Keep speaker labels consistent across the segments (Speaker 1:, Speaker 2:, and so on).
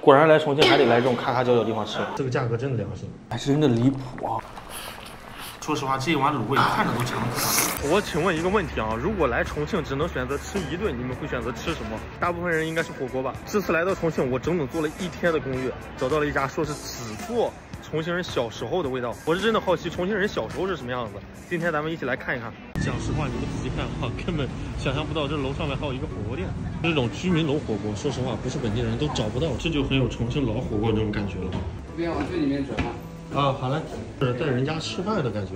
Speaker 1: 果然来重庆还得来这种咔咔角角地方吃，
Speaker 2: 这个价格真的良心，
Speaker 1: 还是真的离谱啊！说实话，这一碗卤味看着都强死了。
Speaker 2: 我请问一个问题啊，如果来重庆只能选择吃一顿，你们会选择吃什么？大部分人应该是火锅吧。这次来到重庆，我整整做了一天的攻略，找到了一家说是只做重庆人小时候的味道。我是真的好奇重庆人小时候是什么样子。今天咱们一起来看一看。讲实话，你们仔细看的话，根本想象不到这楼上面还有一个火锅店。这种居民楼火锅，说实话不是本地人都找不到，这就很有重庆老火锅那种感觉了。
Speaker 3: 这边往最里面转吧。
Speaker 2: 啊，好嘞，是在人家吃饭的感觉。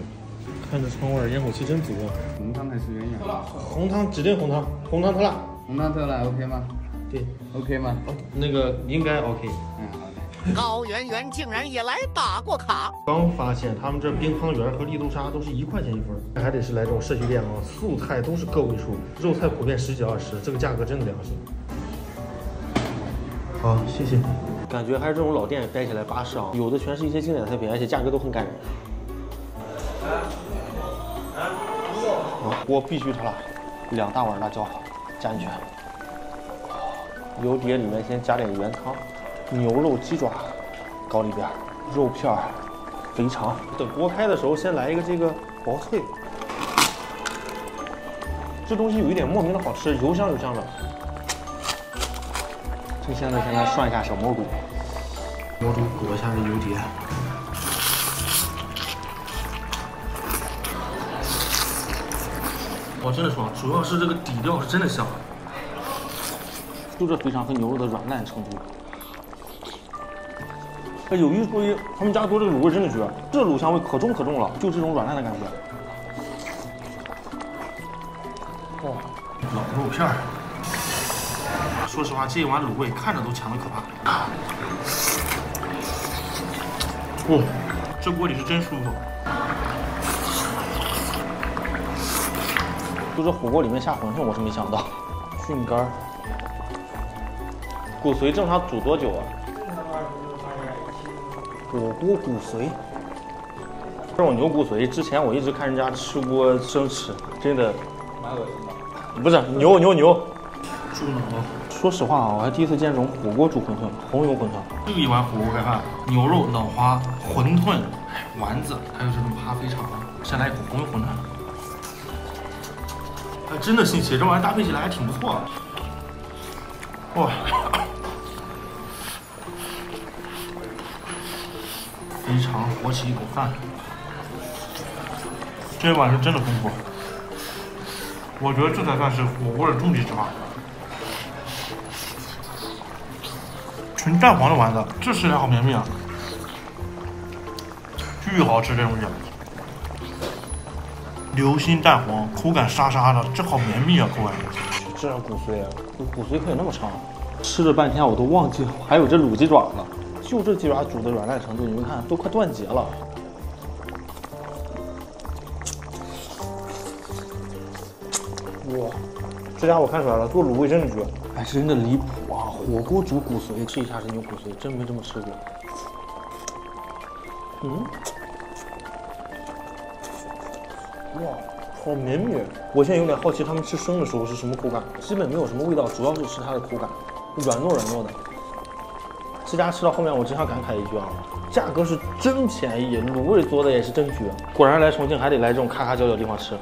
Speaker 2: 看着窗外烟火气真足。
Speaker 3: 红汤还是鸳鸯？
Speaker 2: 红汤指定红汤，红汤特辣。
Speaker 3: 红汤特辣 OK 吗？
Speaker 2: 对
Speaker 3: ，OK 吗？
Speaker 2: 哦，那个应该 OK。
Speaker 3: 嗯，好的。
Speaker 4: 高圆圆竟然也来打过卡。
Speaker 2: 刚发现他们这冰汤圆和绿豆沙都是一块钱一份，还得是来这种社区店啊，素菜都是个位数，肉菜普遍十几二十，这个价格真的良心。好，谢谢。感觉还是这种老店待起来巴适啊，有的全是一些经典菜品，而且价格都很感人。啊，锅必须特辣，两大碗辣椒加进去，油碟里面先加点原汤，牛肉鸡爪搞里边，肉片儿、肥肠。等锅开的时候，先来一个这个薄脆，这东西有一点莫名的好吃，油香油香的。
Speaker 1: 趁现在先来涮一下小蘑菇，
Speaker 2: 蘑菇裹一下这油碟。哇，真的爽！主要是这个底料是真的香，
Speaker 1: 就这肥肠和牛肉的软烂程度。哎，有一说一，他们家做这个卤味真的绝，这卤香味可重可重了，就这种软烂的感觉。
Speaker 2: 哇，老肉片儿。
Speaker 1: 说实话，这一碗卤味看着都强的可怕。
Speaker 2: 哦，这锅里是真舒服。
Speaker 1: 就这火锅里面下馄饨，我是没想到。菌干，骨髓正常煮多久啊？火锅骨髓，这种牛骨髓，之前我一直看人家吃锅生吃，真的
Speaker 3: 蛮恶心的。
Speaker 1: 不是牛牛牛。
Speaker 2: 猪脑。
Speaker 1: 说实话啊，我还第一次见这种火锅煮馄饨，红油馄饨。
Speaker 2: 又一碗火锅盖饭，牛肉、脑花、馄饨、丸子，还有这种扒肥肠。先来一口红油馄饨。还真的新奇，这玩意搭配起来还挺不错。哇！肥肠和起一口饭，这一碗是真的丰富。我觉得这才算是火锅的终极吃法。纯蛋黄的丸子，这吃起来好绵密啊，巨好吃这东西。流心蛋黄，口感沙沙的，这好绵密啊，口感。
Speaker 1: 这骨髓，骨髓可以那么长？吃了半天我都忘记还有这卤鸡爪了。就这鸡爪煮的软烂程度，你们看都快断节了。哇，这家我看出来了，做卤味真的绝，哎真的离谱啊！火锅煮骨髓，吃一下这牛骨髓，真没这么吃过。嗯。哇，好绵密！我现在有点好奇，他们吃生的时候是什么口感？基本没有什么味道，主要是吃它的口感，软糯软糯的。这家吃到后面，我只想感慨一句啊，价格是真便宜，卤味做的也是真绝。果然来重庆还得来这种咔咔角角地方吃。